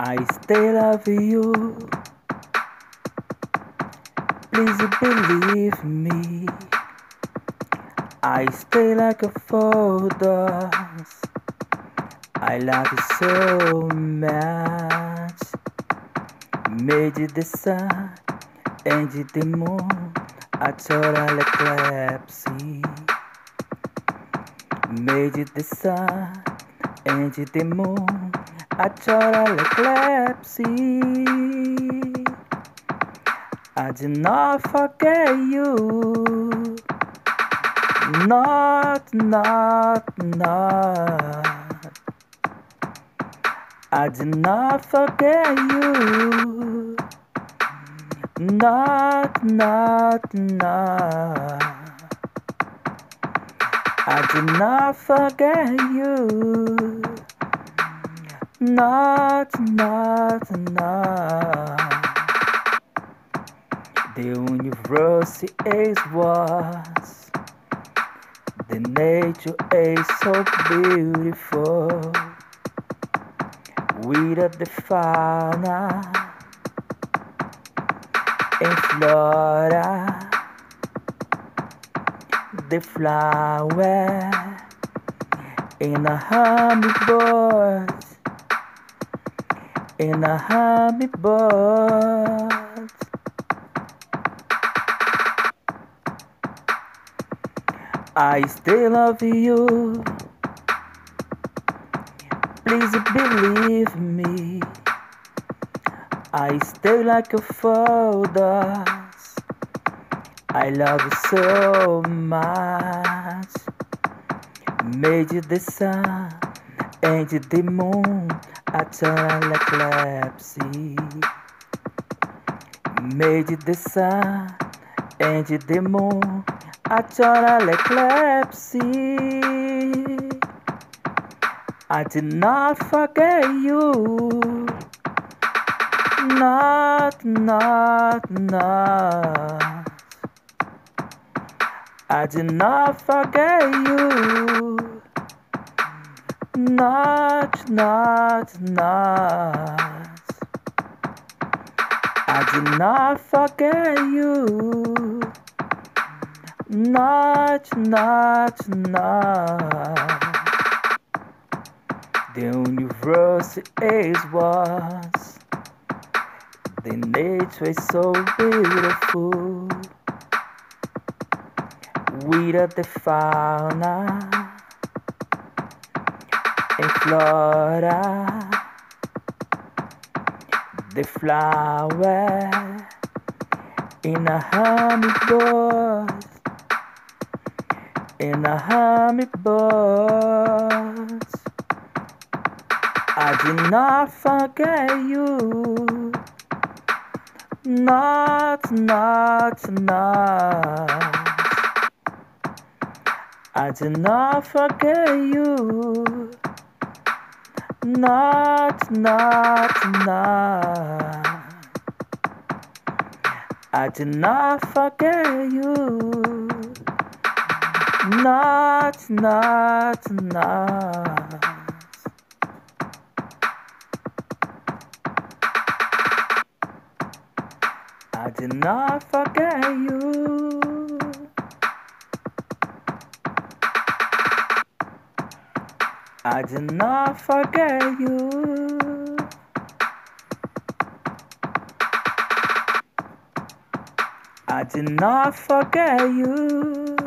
I still love you. Please believe me. I stay like a photos. I love you so much. Made the sun and you the moon a total eclipse. Made the sun and the moon a total eclipse. I did not forget you. Not, not, not. I did not forget you. Not, not, not. I did not forget you. Not, not, not. The universe is was. The nature is so beautiful. With the fauna in Florida, the flower in a hummingbird, in a hummingbird. I still love you. Please believe me. I stay like a photos. I love you so much. Made the sun and the moon. Like eclipse. Made the sun and the moon. I total eclipse. I did not forget you. Not, not, not. I did not forget you. Not, not, not. I did not forget you. Not, not, not. The universe is was. The nature is so beautiful. With the fauna in Florida, the flower in a hummingbird, in a hummingbird. I did not forget you. Not, not, not. I did not forget you. Not, not, not. I did not forget you. Not, not, not. I did not forget you. I did not forget you. I did not forget you.